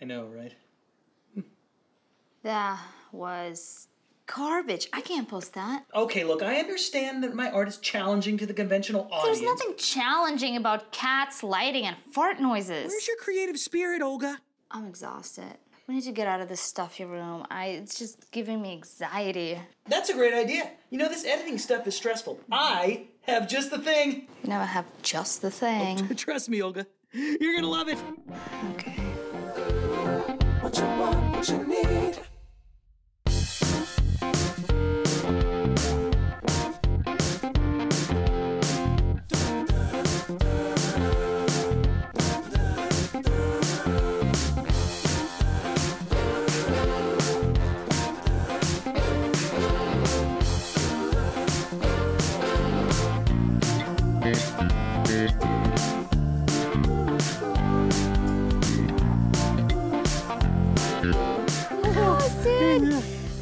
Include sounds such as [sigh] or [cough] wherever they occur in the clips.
I know, right? That was garbage. I can't post that. Okay, look, I understand that my art is challenging to the conventional audience. There's nothing challenging about cats, lighting, and fart noises. Where's your creative spirit, Olga? I'm exhausted. We need to get out of this stuffy room. I it's just giving me anxiety. That's a great idea. You know, this editing stuff is stressful. I have just the thing. You never have just the thing. [laughs] Trust me, Olga. You're gonna love it. Okay. What you want, what you need.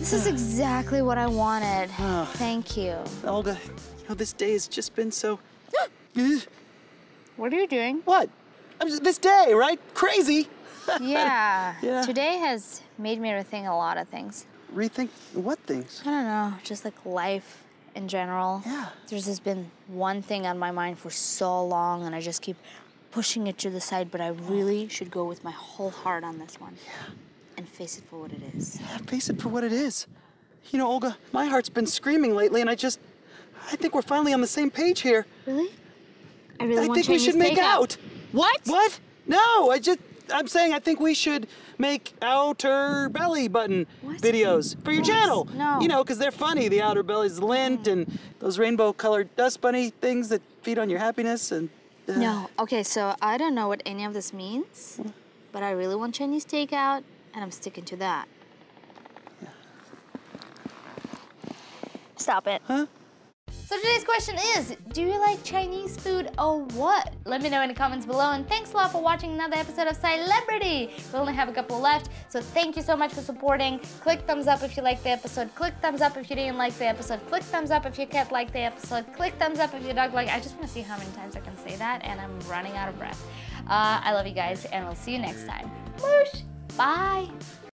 This is exactly what I wanted. Thank you. Olga, you know, this day has just been so. What are you doing? what? I'm just, this day, right? Crazy. [laughs] Yeah. Yeah. Today has made me rethink a lot of things. Rethink what things? I don't know, just like life in general. Yeah. There's just been one thing on my mind for so long, and I just keep pushing it to the side, but I really should go with my whole heart on this one. Yeah. And face it for what it is. Yeah, face it for what it is. You know, Olga, my heart's been screaming lately, and I just. I think we're finally on the same page here. Really? I really I want think we should make takeout. out. What? What? No, I just. I'm saying I think we should make outer belly button What? videos for your What? channel. No. You know, because they're funny. The outer belly's lint and those rainbow colored dust bunny things that feed on your happiness and. uh, No. Okay, so I don't know what any of this means, but I really want Chinese takeout, and I'm sticking to that. Stop it. Huh? So today's question is, do you like Chinese food or what? Let me know in the comments below and thanks a lot for watching another episode of CYlebrity. We only have a couple left, so thank you so much for supporting. Click thumbs up if you liked the episode. Click thumbs up if you didn't like the episode. Click thumbs up if your cat liked the episode. Click thumbs up if your dog liked I just want to see how many times I can say that and I'm running out of breath. Uh, I love you guys and we'll see you next time. Moosh! Bye!